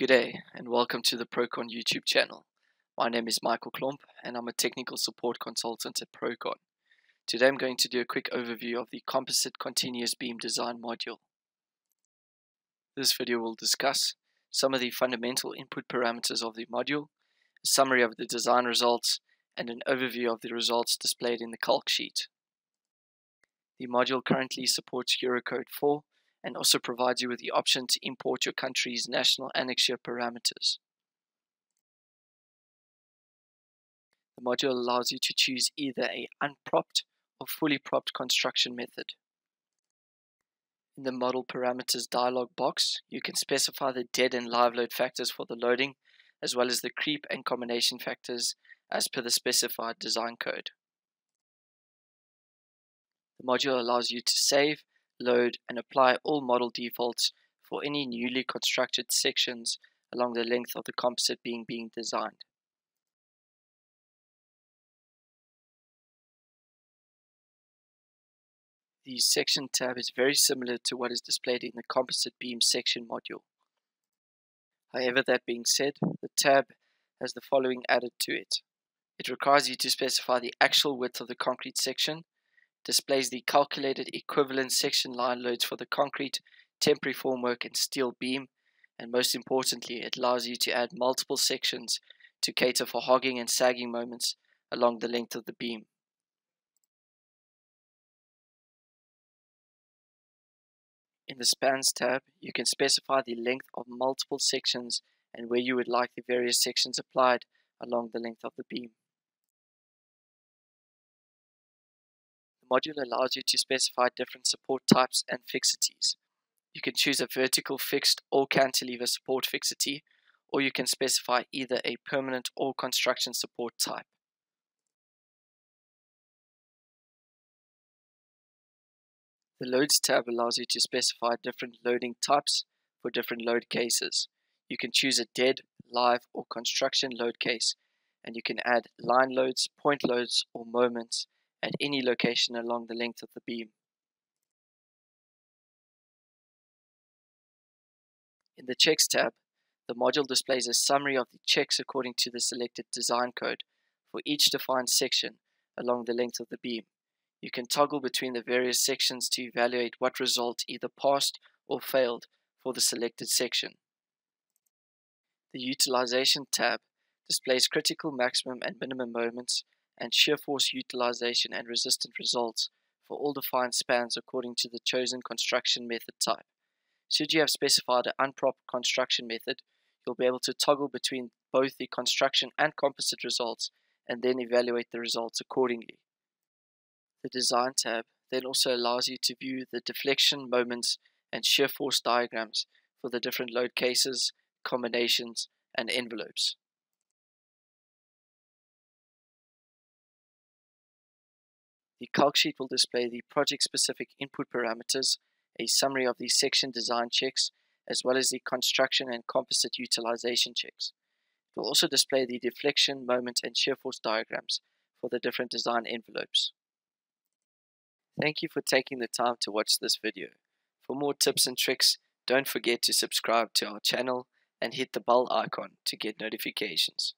Good day and welcome to the Prokon YouTube channel. My name is Michael Klomp and I'm a technical support consultant at Prokon. Today I'm going to do a quick overview of the Composite Continuous Beam Design module. This video will discuss some of the fundamental input parameters of the module, a summary of the design results, and an overview of the results displayed in the calc sheet. The module currently supports Eurocode 4 and also provides you with the option to import your country's national annexure parameters. The module allows you to choose either a unpropped or fully propped construction method. In the model parameters dialog box, you can specify the dead and live load factors for the loading, as well as the creep and combination factors as per the specified design code. The module allows you to save load, and apply all model defaults for any newly constructed sections along the length of the composite being being designed. The section tab is very similar to what is displayed in the composite beam section module. However, that being said, the tab has the following added to it. It requires you to specify the actual width of the concrete section displays the calculated equivalent section line loads for the concrete, temporary formwork, and steel beam. And most importantly, it allows you to add multiple sections to cater for hogging and sagging moments along the length of the beam. In the Spans tab, you can specify the length of multiple sections and where you would like the various sections applied along the length of the beam. Module allows you to specify different support types and fixities. You can choose a vertical fixed or cantilever support fixity, or you can specify either a permanent or construction support type. The Loads tab allows you to specify different loading types for different load cases. You can choose a dead, live, or construction load case, and you can add line loads, point loads, or moments at any location along the length of the beam. In the Checks tab, the module displays a summary of the checks according to the selected design code for each defined section along the length of the beam. You can toggle between the various sections to evaluate what result either passed or failed for the selected section. The Utilization tab displays critical maximum and minimum moments and shear force utilization and resistant results for all defined spans according to the chosen construction method type. Should you have specified an unpropped construction method, you'll be able to toggle between both the construction and composite results and then evaluate the results accordingly. The Design tab then also allows you to view the deflection moments and shear force diagrams for the different load cases, combinations, and envelopes. The calc sheet will display the project-specific input parameters, a summary of the section design checks, as well as the construction and composite utilization checks. It will also display the deflection, moment, and shear force diagrams for the different design envelopes. Thank you for taking the time to watch this video. For more tips and tricks, don't forget to subscribe to our channel and hit the bell icon to get notifications.